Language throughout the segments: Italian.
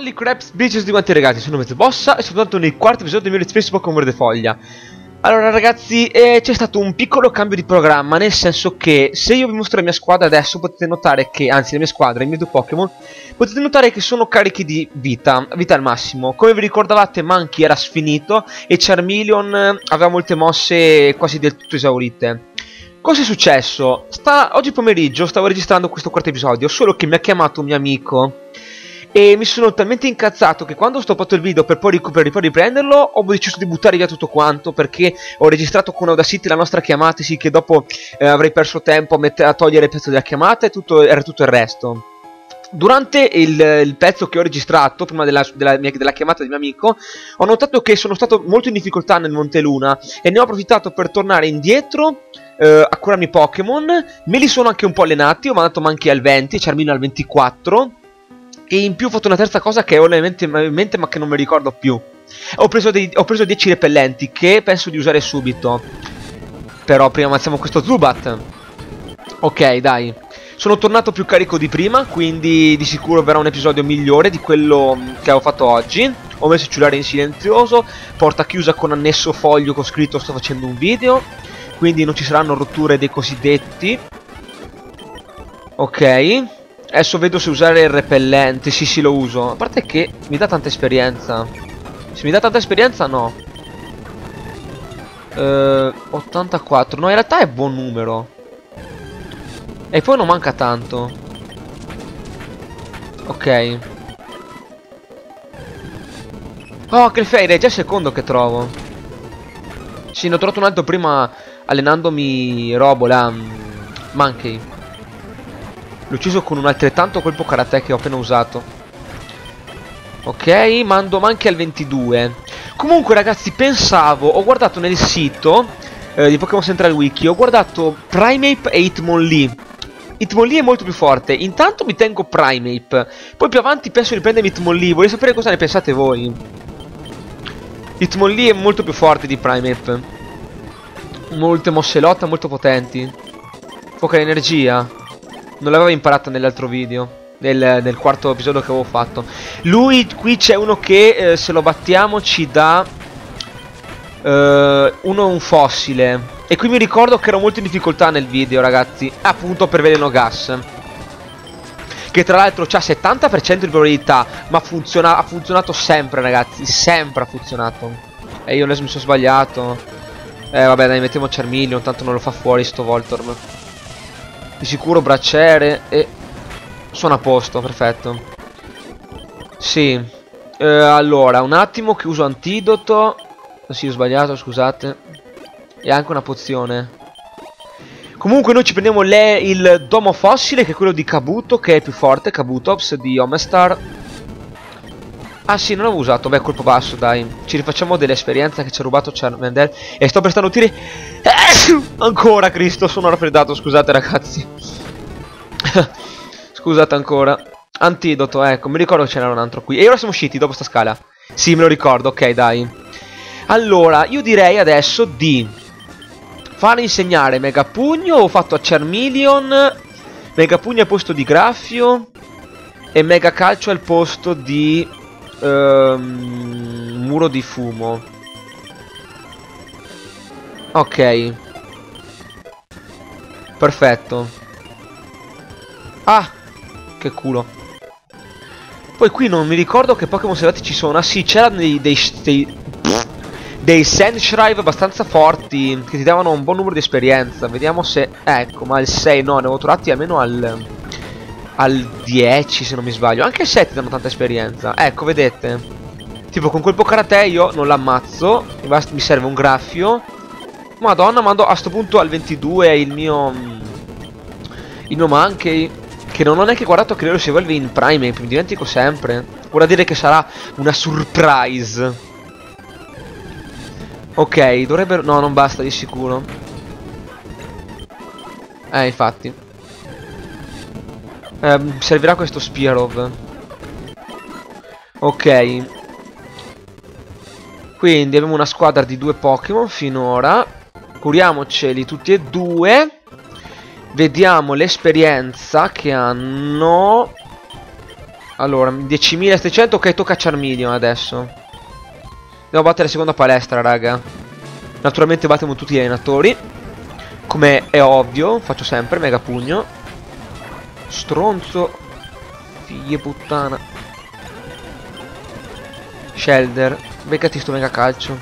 Only Crabs Beaches di quanti ragazzi, sono Mezzo Bossa e sono tornato nel quarto episodio del mio Let's Play su Pokémon Verde Foglia. Allora ragazzi, eh, c'è stato un piccolo cambio di programma, nel senso che se io vi mostro la mia squadra adesso potete notare che, anzi la mia squadra, i miei due Pokémon, potete notare che sono carichi di vita, vita al massimo. Come vi ricordavate Monkey era sfinito e Charmeleon eh, aveva molte mosse quasi del tutto esaurite. Cosa è successo? Sta, oggi pomeriggio stavo registrando questo quarto episodio, solo che mi ha chiamato un mio amico e mi sono talmente incazzato che quando ho stoppato il video per poi, per poi riprenderlo ho deciso di buttare via tutto quanto perché ho registrato con Audacity la nostra chiamata sì che dopo eh, avrei perso tempo a, a, togliere il pezzo della chiamata e tutto, era tutto il resto Durante il, il, pezzo che ho registrato, prima della, della, della, chiamata di mio amico, ho notato che sono stato molto in difficoltà nel Monte Luna e ne ho approfittato per tornare indietro eh, a curarmi Pokémon. Me li sono anche un po' allenati, ho mandato Monkey al 20, Charmino al 24. E in più ho fatto una terza cosa che ho in mente, ma che non mi ricordo più. Ho preso, dei, ho preso 10 repellenti che penso di usare subito. Però prima ammazziamo questo Zubat. Ok, dai. Sono tornato più carico di prima, quindi di sicuro verrà un episodio migliore di quello che avevo fatto oggi. Ho messo il cellulare in silenzioso, porta chiusa con annesso foglio con scritto sto facendo un video. Quindi non ci saranno rotture dei cosiddetti. Ok. Adesso vedo se usare il repellente. Sì, sì, lo uso. A parte che mi dà tanta esperienza. Se mi dà tanta esperienza, no. Eh, 84. No, in realtà è buon numero. E poi non manca tanto. Ok. Oh, che fai? È già il secondo che trovo. Sì, ne ho trovato un altro prima allenandomi Robo, la um, Monkey. L'ho ucciso con un altrettanto colpo karate che ho appena usato. Ok, mando anche al 22. Comunque ragazzi, pensavo, ho guardato nel sito eh, di Pokémon Central Wiki, ho guardato Primeape e Hitmonlee. Hitmonlee è molto più forte, intanto mi tengo Primeape, poi più avanti penso di prendermi Hitmonlee, voglio sapere cosa ne pensate voi. Hitmonlee è molto più forte di Primeape. Molte mosse lotta molto potenti. Poca energia. Non l'avevo imparata nell'altro video. Nel, nel, quarto episodio che avevo fatto. Lui, qui c'è uno che eh, se lo battiamo ci dà... Eh, uno un fossile. E qui mi ricordo che ero molto in difficoltà nel video, ragazzi. Appunto per veleno gas. Che tra l'altro ha 70% di probabilità. Ma funziona, ha funzionato sempre, ragazzi. Sempre ha funzionato. E io adesso mi sono sbagliato. Eh, vabbè, dai, mettiamo Charmeleon. Tanto non lo fa fuori sto Voltorm. Di sicuro bracciere e... Sono a posto, perfetto. Sì. Eh, allora, un attimo che uso antidoto. Sì, ho sbagliato, scusate. E anche una pozione. Comunque noi ci prendiamo le, il domo fossile che è quello di Kabuto che è più forte, Kabutops di Omestar. Ah sì, non l'avevo usato, beh colpo basso dai. Ci rifacciamo dell'esperienza che ci ha rubato Charmander e sto prestando tiri eh, ancora Cristo, sono raffreddato, scusate ragazzi. scusate ancora. Antidoto, ecco, mi ricordo che c'era un altro qui. E ora siamo usciti dopo sta scala. Sì, me lo ricordo, ok, dai. Allora, io direi adesso di fare insegnare Mega Pugno. Ho fatto a Charmeleon. Mega Pugno al posto di Graffio. E Mega Calcio al posto di... Um, muro di fumo. Ok. Perfetto. Ah, che culo. Poi qui non mi ricordo che Pokémon selvatici ci sono. Ah sì, c'erano dei, dei, dei, dei Sandshrive abbastanza forti che ti davano un buon numero di esperienza. Vediamo se... Ecco, ma il 6 no, ne avevo trovati almeno al... Al 10 se non mi sbaglio. Anche il 7 danno tanta esperienza. Ecco, vedete. Tipo con quel Pokarate io non l'ammazzo. Mi serve un graffio. Madonna, mando a sto punto al 22 il mio... Il mio Monkey. Che non ho neanche guardato che lo si evolve in Prime, mi dimentico sempre. Vuol dire che sarà una surprise. Ok, dovrebbero... No, non basta di sicuro. Eh, infatti. Eh, servirà questo Spearov. Ok. Quindi abbiamo una squadra di due Pokémon finora. Curiamoceli tutti e due. Vediamo l'esperienza che hanno. Allora, 10.700, ok, tocca a Charmeleon adesso. Devo battere la seconda palestra, raga. Naturalmente battiamo tutti gli allenatori. Come è ovvio, faccio sempre, mega pugno. Stronzo. Figlie puttana. Shelder. Beccati sto mega calcio.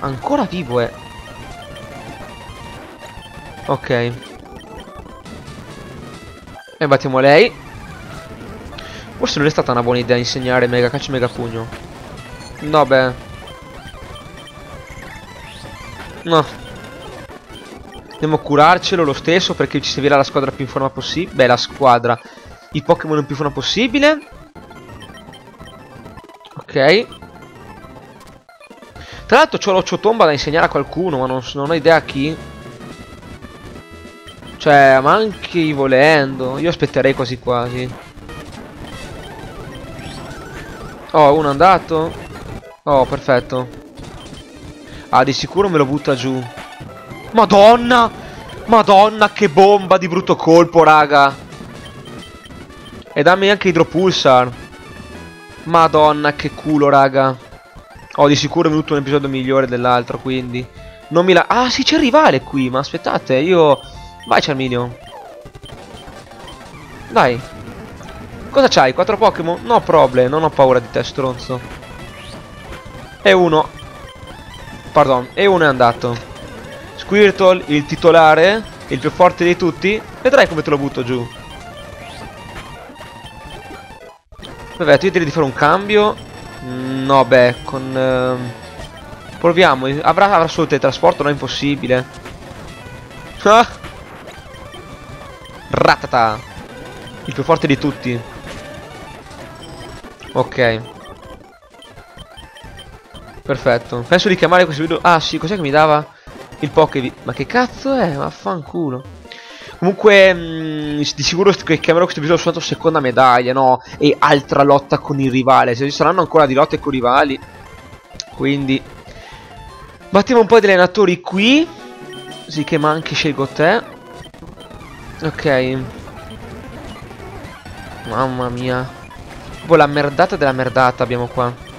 Ancora vivo, eh. Ok. E battiamo lei. Forse non è stata una buona idea insegnare mega calcio e mega pugno. No, beh. No. A curarcelo lo stesso perché ci servirà la squadra più in forma possibile. Beh, la squadra. I Pokémon in più forma possibile. Ok. Tra l'altro c'ho l'occio-tomba da insegnare a qualcuno, ma non, non ho idea a chi. Cioè, ma anche volendo. Io aspetterei quasi quasi. Oh, uno è andato. Oh, perfetto. Ah, di sicuro me lo butta giù. Madonna! Madonna, che bomba di brutto colpo, raga. E dammi anche Hydropulsar. Madonna, che culo, raga. Oh, di sicuro è venuto un episodio migliore dell'altro, quindi... Non mi la... Ah, sì, c'è il rivale qui, ma aspettate, io... Vai Charmeleon. Dai. Cosa c'hai? Quattro Pokémon? No problem, non ho paura di te, stronzo. E uno. Pardon, e uno è andato. Squirtle, il titolare, il più forte di tutti. Vedrai come te lo butto giù. Vabbè, tu direi di fare un cambio. No, beh, con... Uh... Proviamo. Avrà, avrà solo teletrasporto? No, è impossibile. Ah! Ratata. Il più forte di tutti. Ok. Perfetto. Penso di chiamare questo video... Ah sì, cos'è che mi dava? Il Pokévi... Ma che cazzo è? Vaffanculo. Comunque, mh, mm, di sicuro che chiamerò questo episodio soltanto seconda medaglia, no? E altra lotta con il rivale. Se ci saranno ancora di lotte con i rivali. Quindi... Battiamo un po' di allenatori qui. Così che ma anche scelgo te. Ok. Mamma mia. Tipo la merdata della merdata abbiamo qua.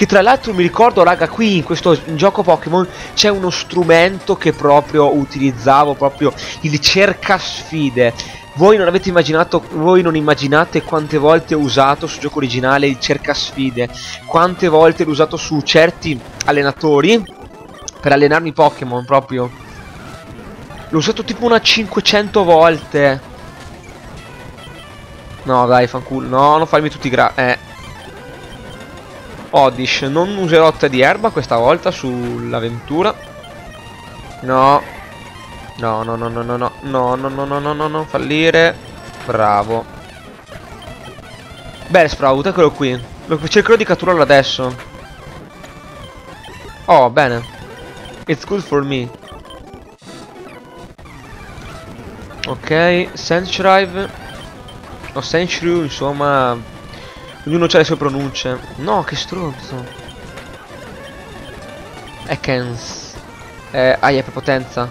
Che tra l'altro mi ricordo, raga, qui in questo gioco Pokémon c'è uno strumento che proprio utilizzavo, proprio il cerca sfide. Voi non avete immaginato, voi non immaginate quante volte ho usato sul gioco originale il cerca sfide, quante volte l'ho usato su certi allenatori per allenarmi Pokémon proprio. L'ho usato tipo una 500 volte. No, dai, fanculo. No, non farmi tutti gra... Eh. Odish, non userò te di erba questa volta sull'avventura. No. No, no, no, no, no, no. No, no, no, no, no. Fallire. Bravo. Beh, Sprout, eccolo qui. Cercherò di catturarlo adesso. Oh, bene. It's good for me. Ok, Sensrive O Sensrive, insomma Ognuno ha le sue pronunce. No, che stronzo. Ekans Eh, aia, per potenza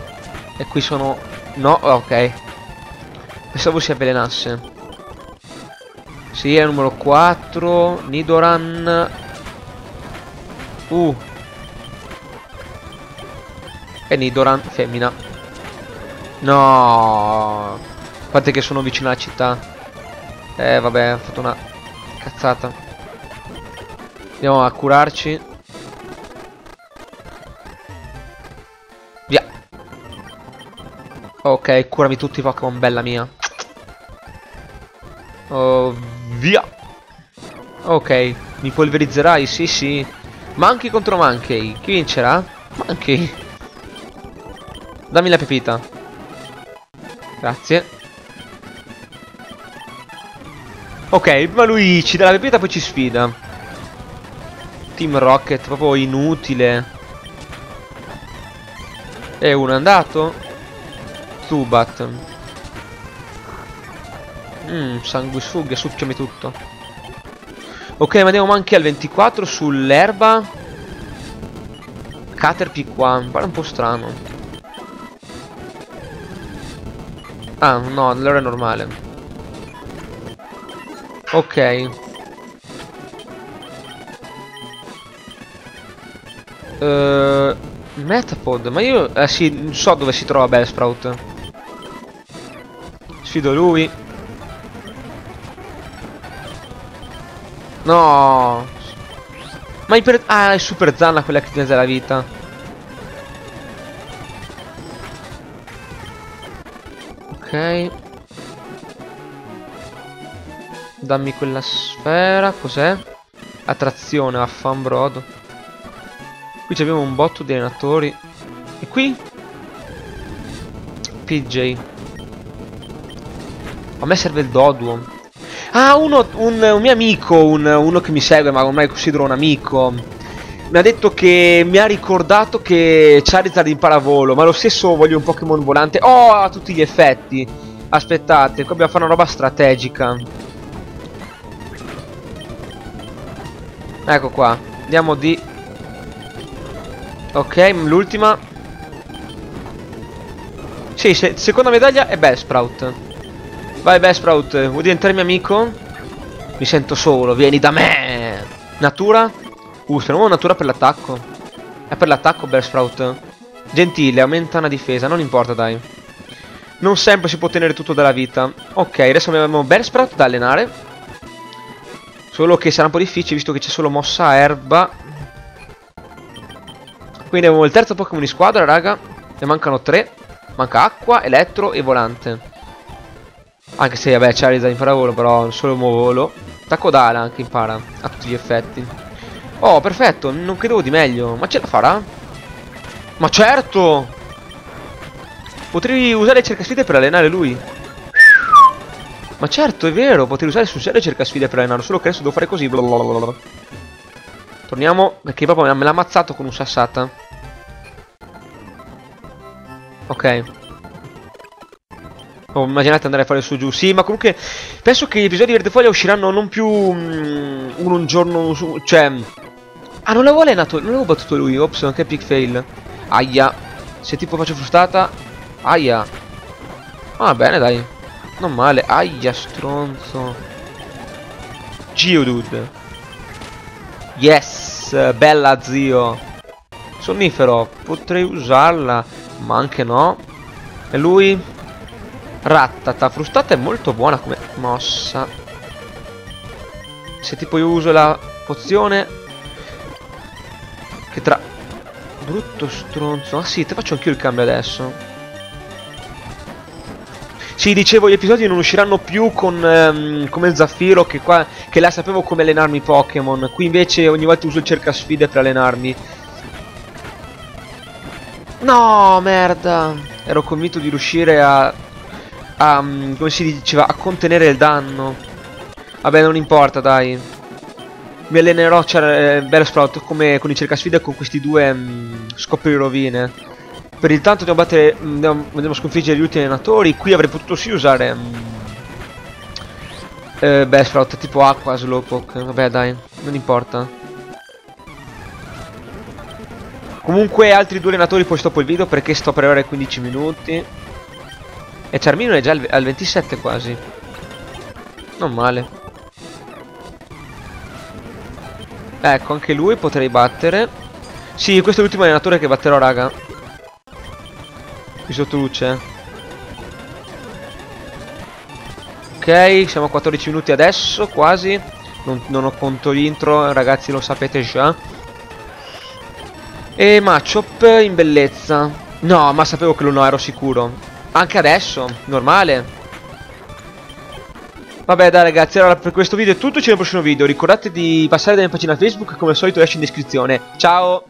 E qui sono... No, ok. Pensavo si avvelenasse. Sì, è il numero 4 Nidoran. Uh. E Nidoran, femmina. No. A parte che sono vicino alla città. Eh, vabbè, ho fatto una cazzata. Andiamo a curarci. Via. Ok, curami tutti i Pokémon, bella mia. Oh, via. Ok, mi polverizzerai? Sì, sì. Monkey contro Monkey. Chi vincerà? Monkey. Dammi la pepita. Grazie. Ok, prima lui ci dà la pepita poi ci sfida. Team Rocket, proprio inutile. E uno è andato. Zubat. Mmm, sanguisfughe, succhiami tutto. Ok, ma andiamo anche al 24 sull'erba. Caterpie qua, mi pare un po' strano. Ah, no, allora è normale. Ok. Uh, Metapod, ma io... Eh sì, non so dove si trova Bellsprout. Sfido lui. No. Ma iper... Ah, è Super Zanna quella che tiene la vita. Ok. Dammi quella sfera, cos'è? Attrazione, affambrodo. Qui abbiamo un botto di allenatori. E qui? PJ. A me serve il Doduo. Ah, uno, un, un mio amico, un, uno che mi segue, ma ormai considero un amico. Mi ha detto che mi ha ricordato che Charizard impara volo, ma lo stesso voglio un Pokémon volante. Oh, a tutti gli effetti. Aspettate, qua dobbiamo fare una roba strategica. Ecco qua. Andiamo di... Ok, l'ultima. Sì, se seconda medaglia è Bellsprout. Vai Bellsprout, vuoi diventare mio amico? Mi sento solo, vieni da me! Natura? Uh, se natura per l'attacco. È per l'attacco Bellsprout. Gentile, aumenta la difesa, non importa dai. Non sempre si può ottenere tutto dalla vita. Ok, adesso abbiamo Bellsprout da allenare. Solo che sarà un po' difficile visto che c'è solo mossa erba. Quindi abbiamo il terzo Pokémon di squadra, raga. Ne mancano tre. Manca acqua, elettro e volante. Anche se, vabbè, Charizard impara volo, però solo volo. Tacco d'ala anche impara, a tutti gli effetti. Oh, perfetto, non credevo di meglio. Ma ce la farà? Ma certo! Potrei usare cercasfide per allenare lui. Ma certo, è vero, potrei usare sul serio cerca sfide per allenarlo, solo che adesso devo fare così. Blablabla. Torniamo, perché proprio me l'ha ammazzato con un sassata. Ok. Oh, immaginate andare a fare su giù. Sì, ma comunque penso che gli episodi di Verde Foglia usciranno non più um, uno un giorno su... Cioè... Ah, non l'avevo allenato, non l'avevo battuto lui. Ops, anche pick fail. Aia. Se tipo faccio frustata... Aia. Ah, bene, dai. Non male. Aia, stronzo. Geodude. Yes, bella zio. Sonnifero, potrei usarla, ma anche no. E lui? Rattata. Frustata è molto buona come mossa. Se tipo io uso la pozione... Che tra... Brutto stronzo. Ah sì, te faccio anch'io il cambio adesso. Sì, dicevo, gli episodi non usciranno più con um, come Zaffiro, che qua che là sapevo come allenarmi i Pokémon. Qui invece ogni volta uso il cercasfide per allenarmi. No, merda. Ero convinto di riuscire a... a um, come si diceva, a contenere il danno. Vabbè, non importa, dai. Mi allenerò cioè, eh, Bellsprout come con i cercasfide con questi due um, scopri rovine. Per il tanto dobbiamo battere. Andiamo, andiamo a sconfiggere gli ultimi allenatori. Qui avrei potuto sì usare. Um, eh, beh, sprout tipo acqua, slowpoke. Vabbè, dai, non importa. Comunque, altri due allenatori poi stoppo il video perché sto per ai 15 minuti. E Charmino è già al, al 27 quasi. Non male. Ecco, anche lui potrei battere. Sì, questo è l'ultimo allenatore che batterò, raga. Qui sotto luce Ok siamo a 14 minuti adesso quasi non, non ho conto l'intro ragazzi lo sapete già E Machop in bellezza No ma sapevo che lo no ero sicuro Anche adesso normale Vabbè dai ragazzi, allora per questo video è tutto, ci vediamo al prossimo video. Ricordate di passare dalla mia pagina Facebook, come al solito esce in descrizione. Ciao!